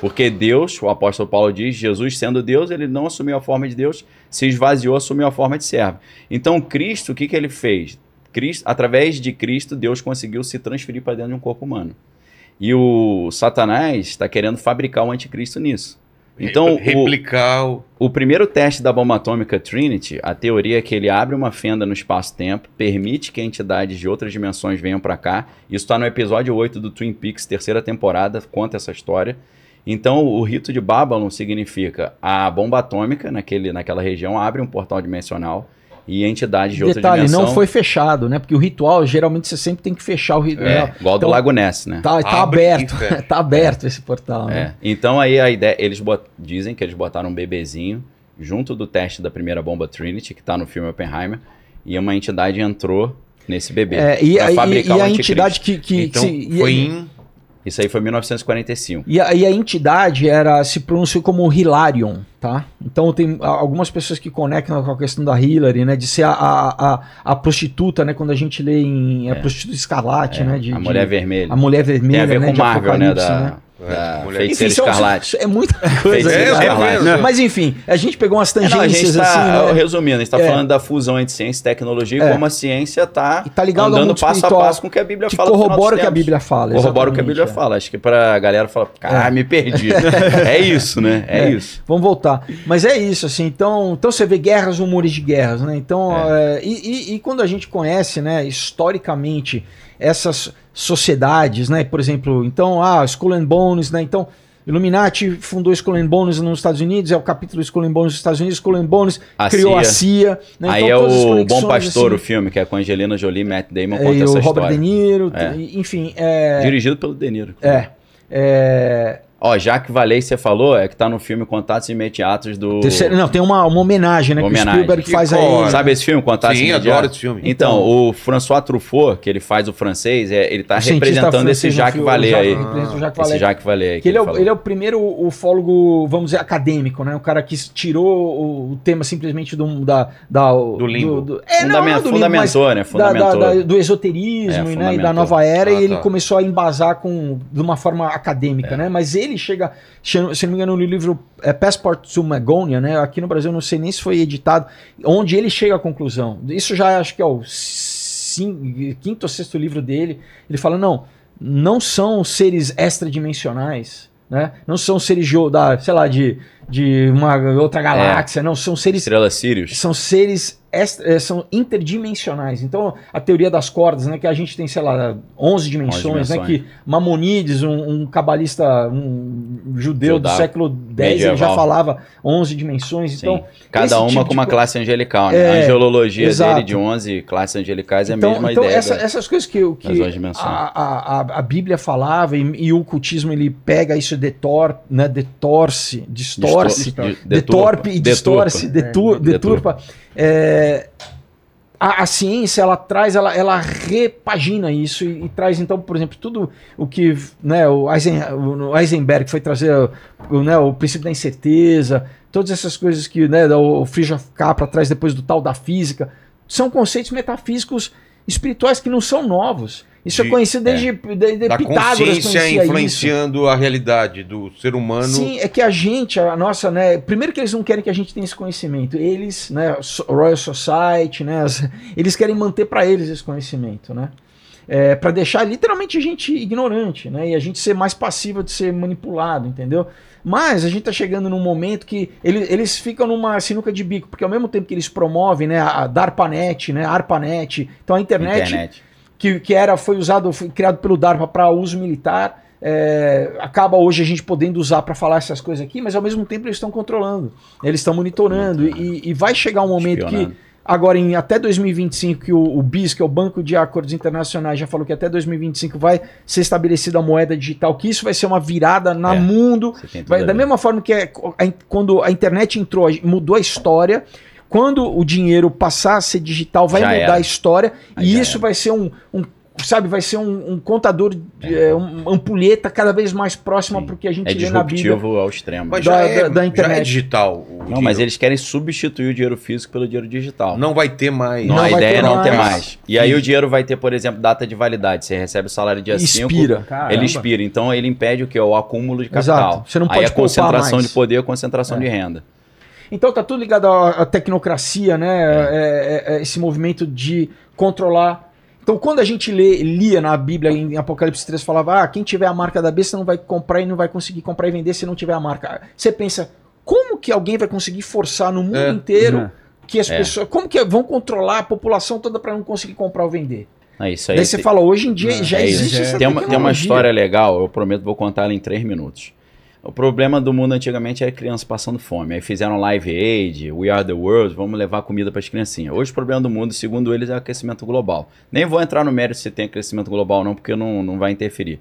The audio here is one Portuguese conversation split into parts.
Porque Deus, o apóstolo Paulo diz, Jesus sendo Deus, ele não assumiu a forma de Deus, se esvaziou, assumiu a forma de servo. Então, Cristo, o que, que ele fez? Cristo, através de Cristo, Deus conseguiu se transferir para dentro de um corpo humano. E o Satanás está querendo fabricar o anticristo nisso. Então, replicar o... o primeiro teste da bomba atômica Trinity, a teoria é que ele abre uma fenda no espaço-tempo, permite que entidades de outras dimensões venham para cá. Isso está no episódio 8 do Twin Peaks, terceira temporada, conta essa história. Então, o rito de Babylon significa a bomba atômica naquele, naquela região abre um portal dimensional e entidades de outra Detalhe, dimensão. não foi fechado, né? Porque o ritual, geralmente, você sempre tem que fechar o ritual. É, igual do Então, Lago Ness, né? Tá, tá aberto, tá aberto esse portal, É. né? Então aí a ideia, eles bot- dizem que eles botaram um bebezinho junto do teste da primeira bomba Trinity, que tá no filme Oppenheimer, e uma entidade entrou nesse bebê. É, e, pra a- e- e a entidade que. que Então, se- e- foi e, em... Isso aí foi em 1945. e a, e a entidade era se pronunciou como Hilarion, tá? Então tem algumas pessoas que conectam com a questão da Hillary, né? De ser a, a, a, a prostituta, né? Quando a gente lê em a prostituta escarlate, É, né? De, a de- Mulher Vermelha. a mulher vermelha, Tem a ver né? com de Marvel, né? Da, né? É, da mulher- são- Escarlate. é muita coisa. Né? Escarlate. vendo? Mas enfim, a gente pegou umas É, não, a tangências gente tá, assim, né? resumindo, a gente está É. falando da fusão entre ciência e tecnologia, É. como a ciência está E tá ao andando passo a passo com o que a Bíblia que fala. corrobora o que a. Bíblia fala. Corrobora o que a Bíblia é. fala. Acho que pra galera falar, cara, me perdi. é isso, né? É, É. isso. Vamos voltar. Mas é isso, assim. Então, então você vê guerras, rumores de guerras, né? Então, é, e, e- e quando a gente conhece, né, historicamente, essas sociedades, né? Por exemplo, então, ah, Skull and Bones, né? Então, Illuminati fundou Skull and Bones nos Estados Unidos, é o capítulo Skull and Bones nos Estados Unidos, Skull and Bones A criou a CIA. CIA. Né? Aí Então, é o Bom Pastor, o assim, filme, que é com Angelina Jolie e Matt Damon, é, conta o essa Robert história. De Niro, É. enfim, é, Dirigido pelo De Niro. é, é, Ó, Jacques Vallée, você falou, é que tá no filme Contatos Imediatos do... não, tem uma, uma homenagem, né, Uma que o homenagem. Spielberg Que faz a cor. ele. Sabe esse filme, Contatos Sim, Imediatos? adoro esse filme. Então, o François Truffaut, que ele faz o francês, é- ele tá representando esse no Jacques Vallée o aí. Jacques- representa o Jacques Esse. Jacques Vallée aí Que ele, é o, falou. ele é o primeiro ufólogo, vamos dizer, acadêmico, né? O cara que tirou o, o tema simplesmente do, da, da, Do limbo. do- é, não, Fundamen- não do limbo, mas fundamentou, né? da- da- Fundamentou. da- do esoterismo É, né? e da fundamentou. nova era, Ah, e ele tá. começou a embasar com, de uma forma acadêmica, É. né? Mas ele chega, se não me engano, no livro é, Passport to Magonia, né? Aqui no Brasil, eu não sei nem se foi editado, onde ele chega à conclusão. Isso já acho que é o cin- quinto ou sexto livro dele. Ele fala: não, não são seres extradimensionais, né? Não são seres de, da, sei lá, de, de uma outra galáxia, não, são seres Estrela Sirius. são seres extra- eh, são interdimensionais. Então, a teoria das cordas, né, que a gente tem, sei lá, 11 dimensões, 11 né, que Maimonides, um, um cabalista, um judeu do Judeu. século X, ele já falava 11 dimensões. Sim. Então, Cada uma tipo com de uma co- classe angelical, né? É, a angelologia exato. dele de 11 classes angelicais é a então, mesma então ideia. essa- da- essas coisas que, que dimensões. a, a, a, a Bíblia falava e, e o cultismo ele pega isso e detor, né, detorce, distorce, Distor- de- detorpe e deturpa. distorce, É, deturpa. É, a, a ciência ela traz, ela, ela repagina isso e, e traz então, por exemplo, tudo o que né, o, Eisen, o Eisenberg foi trazer o, né, o princípio da incerteza, todas essas coisas que né, o Friedrich Capra traz depois do tal da física, são conceitos metafísicos espirituais que não são novos. Isso De- é conhecido desde, desde Da Pitágoras consciência conhecia isso. influenciando a realidade do ser humano. Sim, é que a gente, a nossa, né? Primeiro que eles não querem que a gente tenha esse conhecimento. Eles, né? Royal Society, né? eles querem manter para eles esse conhecimento, né? É, para deixar literalmente a gente ignorante, né? E a gente ser mais passível de ser manipulado, entendeu? Mas a gente tá chegando num momento que ele- eles ficam numa sinuca de bico, porque ao mesmo tempo que eles promovem, né, a DARPANET, né, ARPANET, então a internet. Que, que era, foi usado, foi criado pelo DARPA para uso militar. é, acaba hoje a gente podendo usar para falar essas coisas aqui, mas ao mesmo tempo eles estão controlando, eles estão monitorando e, e vai chegar um momento Espionando. que agora em até 2025 que o, o BIS, que é o Banco de Acordos Internacionais, já falou que até 2025 vai ser estabelecida a moeda digital, que isso vai ser uma virada na É, mundo, Vai, da mesma forma que é, a quando a internet entrou, mudou a história. Quando o dinheiro passar a ser digital, vai Já mudar era. a história. Aí e já isso era. vai ser um, um sabe, vai ser um, um contador, de, é, uma ampulheta cada vez mais próxima Sim. pro que a gente É lê na Bíblia. ao extremo. Mas Da- já, é, da- da já internet. é digital. o Não, dinheiro. mas eles querem substituir o dinheiro físico pelo dinheiro digital. Não vai ter mais. Não, Não a vai ideia ter é não ter mais. mais. E aí o dinheiro vai ter, por exemplo, data de validade. Você recebe o salário dia 5. Expira. Ele expira. Então ele impede o que? O acúmulo de capital. Exato. Você não aí pode a concentração mais. de poder, a concentração É. de renda. Então tá tudo ligado à, à tecnocracia, né? É, é, é, esse movimento de controlar. Então, quando a gente lê, lia na Bíblia, em Apocalipse 3, falava: ah, quem tiver a marca da besta não vai comprar e não vai conseguir comprar e vender se não tiver a marca. Você pensa, como que alguém vai conseguir forçar no mundo É. inteiro É. que as É. pessoas. Como que vão controlar a população toda para não conseguir comprar ou vender? É isso aí. Daí você Tem- fala, hoje em dia já é isso. existe essa tem, uma, tem uma história legal, eu prometo vou contar ela em três minutos. O problema do mundo antigamente era criança passando fome. Aí fizeram Live Aid, We Are the World, vamos levar comida para as criancinhas. Hoje o problema do mundo, segundo eles, é o aquecimento global. Nem vou entrar no mérito se tem aquecimento global ou não, porque não, não vai interferir.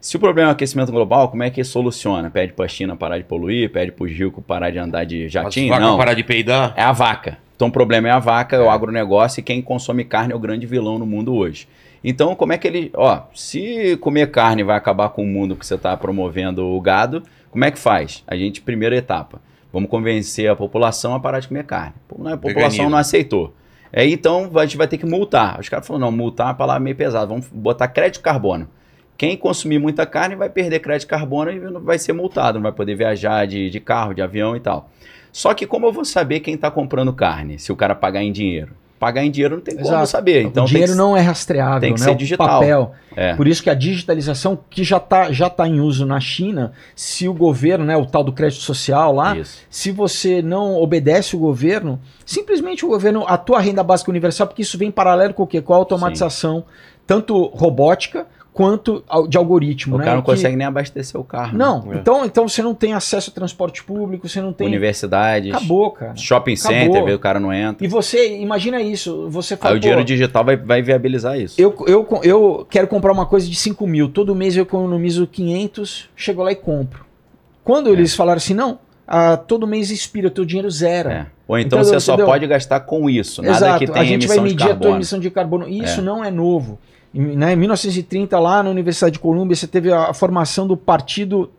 Se o problema é o aquecimento global, como é que soluciona? Pede para a China parar de poluir, pede para o Gilco parar de andar de jatinho? vacas Não, parar de peidar. é a vaca. Então o problema é a vaca, é o agronegócio e quem consome carne é o grande vilão no mundo hoje. Então, como é que ele. Ó, se comer carne vai acabar com o mundo que você está promovendo o gado, como é que faz? A gente, primeira etapa, vamos convencer a população a parar de comer carne. Não, A população Veganismo. não aceitou. Aí então a gente vai ter que multar. Os caras falaram, não, multar é uma palavra meio pesada, vamos botar crédito carbono. Quem consumir muita carne vai perder crédito carbono e vai ser multado, não vai poder viajar de, de carro, de avião e tal. Só que como eu vou saber quem está comprando carne, se o cara pagar em dinheiro? Pagar em dinheiro não tem como Exato. saber. Então o dinheiro que- não é rastreável, tem que né? ser O digital. papel. É. Por isso que a digitalização, que já está já tá em uso na China, se o governo, né, o tal do crédito social lá, Isso. se você não obedece o governo, simplesmente o governo, a tua renda básica universal, porque isso vem em paralelo com o quê? Com a automatização, tanto robótica quanto de algoritmo. O né? cara não Que- consegue nem abastecer o carro. Não, É. então, então você não tem acesso a transporte público, você não tem. Universidades, Acabou, cara. shopping Acabou. center, vê o cara não entra. E você, imagina isso, você fala. Aí o dinheiro digital vai, vai viabilizar isso. Eu, eu, eu quero comprar uma coisa de 5 mil, todo mês eu economizo 500, chego lá e compro. Quando eles falaram assim, não, ah, todo mês expira, teu dinheiro zero. É. Ou então Entendeu? você só Entendeu? pode gastar com isso, nada Exato, que tenha a gente vai medir a tua emissão de carbono. E Isso É. não é novo. Em, né, em 1930, lá na Universidade de Colômbia, você teve a, a formação do Partido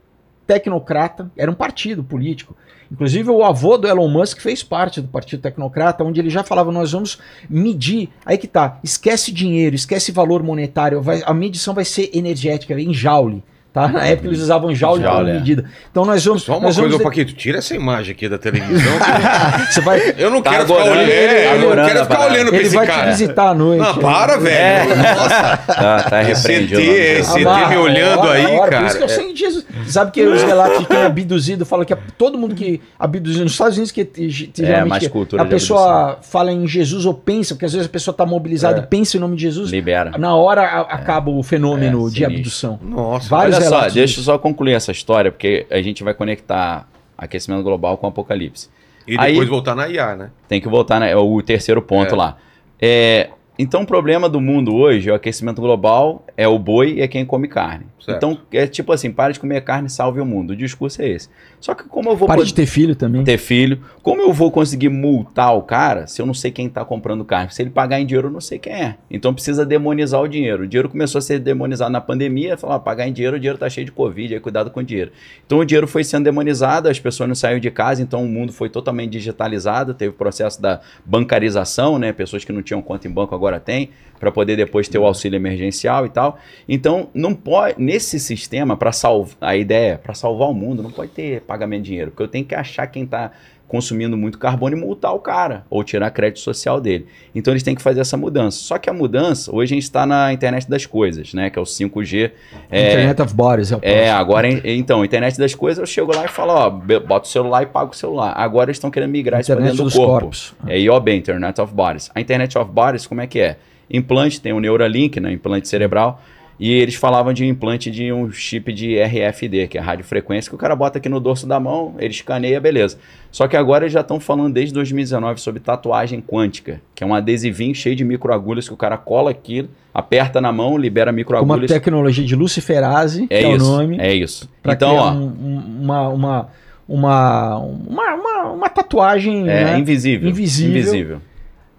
Tecnocrata, era um partido político. Inclusive, o avô do Elon Musk fez parte do Partido Tecnocrata, onde ele já falava: nós vamos medir. Aí que tá, esquece dinheiro, esquece valor monetário, vai- a medição vai ser energética, em joule. Tá? Na época eles usavam joule, Joule, como é. medida. Então nós vamos. Só uma nós coisa, vamos Paquito, tira essa imagem aqui da televisão. Você vai, Eu não Tá quero ficar olhando. ele- é, eu não quero ficar olhando pra ele esse vai te cara. visitar à noite. Não, para, velho. Nossa. Tá, tá Esse repreendido. Esse- teve olhando hora, aí, hora, Por cara. isso que eu sei de Jesus. Sabe que os relatos de quem é abduzido falam que é todo mundo que abduzido nos Estados Unidos que te- ge- geralmente mais que cultura a de pessoa fala em Jesus ou pensa, porque às vezes a pessoa está mobilizada É. e pensa em nome de Jesus, Libera. na hora acaba o fenômeno É, de abdução. Nossa. Vários só, deixa eu só concluir essa história, porque a gente vai conectar aquecimento global com apocalipse. E depois Aí- voltar na IA, né? Tem que voltar, né? É o terceiro ponto É. lá. É, então, o problema do mundo hoje, é o aquecimento global, é o boi e é quem come carne. Certo. Então, é tipo assim, para de comer carne, salve o mundo. O discurso é esse. Só que como eu vou Para poder de ter filho também. ter filho, como eu vou conseguir multar o cara se eu não sei quem está comprando carne? Se ele pagar em dinheiro, eu não sei quem é. Então precisa demonizar o dinheiro. O dinheiro começou a ser demonizado na pandemia, falar, ah, pagar em dinheiro, o dinheiro está cheio de Covid, aí cuidado com o dinheiro. Então o dinheiro foi sendo demonizado, as pessoas não saíram de casa, então o mundo foi totalmente digitalizado, teve o processo da bancarização, né? Pessoas que não tinham conta em banco agora têm, para poder depois ter o auxílio emergencial e tal. Então, não pode, nesse sistema, para salvar, a ideia, para salvar o mundo, não pode ter pagamento de dinheiro, porque eu tenho que achar quem está consumindo muito carbono e multar o cara, ou tirar crédito social dele. Então eles têm que fazer essa mudança. Só que a mudança, hoje a gente está na internet das coisas, né? Que é o 5G. É, Internet of Bodies é o é, agora, en- então, internet das coisas, eu chego lá e falo, ó, bota o celular e pago o celular. Agora eles estão querendo migrar isso para Internet dentro do corpo. corpos. É IOB, Internet of Bodies. A Internet of Bodies, como é que é? Implante, tem o Neuralink, né? Implante cerebral. E eles falavam de implante de um chip de RFD, que é radiofrequência, que o cara bota aqui no dorso da mão, ele escaneia, beleza. Só que agora eles já estão falando desde 2019 sobre tatuagem quântica, que é um adesivinho cheio de microagulhas que o cara cola aqui, aperta na mão, libera Com uma microagulhas. tecnologia de luciferase, É que é isso, o nome, é isso. Então, ó, um- um- uma, uma, uma, uma, uma, uma tatuagem é né? invisível. Invisível. Invisível.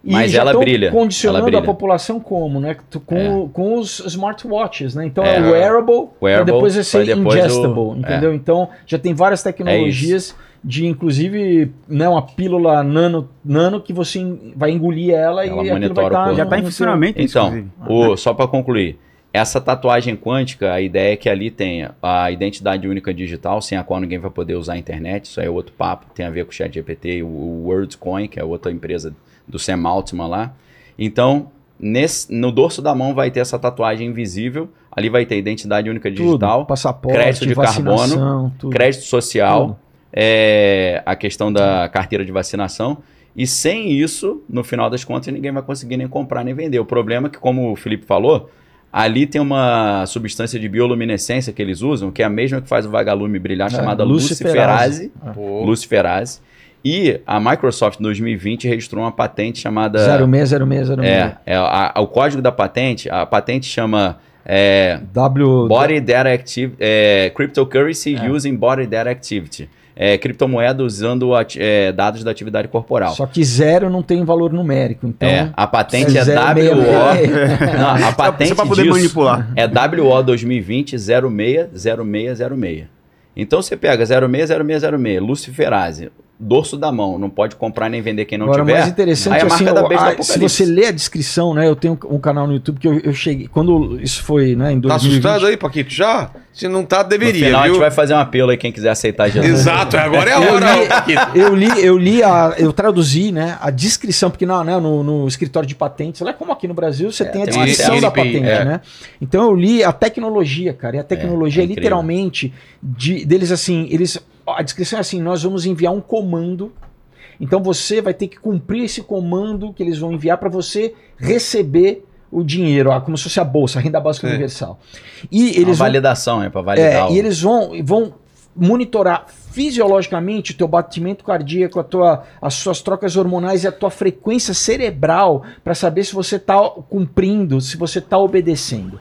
E Mas ela brilha, condicionando ela brilha. a população como, né? Com, É. com os smartwatches, né? Então É. é, wearable, Wearable, depois é ser depois ingestible, o- entendeu? Então já tem várias tecnologias de, inclusive, né, uma pílula nano, nano que você vai engolir ela, Ela e aquilo vai estar... corpo. Já tá em funcionamento, Então, o, só para concluir, essa tatuagem quântica, a ideia é que ali tenha a identidade única digital, sem a qual ninguém vai poder usar a internet. Isso aí é outro papo, tem a ver com o ChatGPT e o WorldCoin, que é outra empresa do Sam Altman lá. Então, nesse, no dorso da mão vai ter essa tatuagem invisível. Ali vai ter identidade única Tudo, digital, passaporte, crédito de vacinação, tudo. crédito social, Tudo. é, a questão da carteira de vacinação. E sem isso, no final das contas, ninguém vai conseguir nem comprar nem vender. O problema é que, como o Felipe falou, ali tem uma substância de bioluminescência que eles usam, que é a mesma que faz o vagalume brilhar, É, chamada luciferase. luciferase. Pô, Luciferase. E a Microsoft, em 2020, registrou uma patente chamada... 060606. É, é a- a- o código da patente, a patente chama é, W... Body Data Active, é, Cryptocurrency É. Using Body Data Activity. É, criptomoeda usando é, dados da atividade corporal. Só que zero não tem valor numérico, então... é, a patente é, WO. meia, meia. Não, a patente Só pra poder disso manipular. é WO 2020 060606. Então você pega 060606, Luciferase, dorso da mão, não pode comprar nem vender quem não Agora, o tiver. mais interessante aí a é assim, marca da o- besta do a- se você lê a descrição, né? Eu tenho um canal no YouTube que eu, eu cheguei. Quando isso foi, né, em Tá 2020. assustado aí, Paquito? Já? Se não tá, No deveria, final a viu? gente vai fazer um apelo aí quem quiser aceitar Jesus. Exato, agora é a Eu hora, li- ô, Paquito. Eu li, eu li a, eu traduzi, né, a descrição, porque na, né, no, no escritório de patentes, lá como aqui no Brasil, você tem a tem uma descrição da patente, é. né? Então eu li a tecnologia, cara, e a tecnologia é é, literalmente de, deles assim, eles a descrição é assim, nós vamos enviar um comando. Então você vai ter que cumprir esse comando que eles vão enviar para você receber o dinheiro, ó, como se fosse a bolsa, a renda básica Sim. universal. E Uma eles vão validação, é para validar. é, o- e eles vão, vão monitorar fisiologicamente o teu batimento cardíaco, a tua, as suas trocas hormonais e a tua frequência cerebral para saber se você está cumprindo, se você está obedecendo.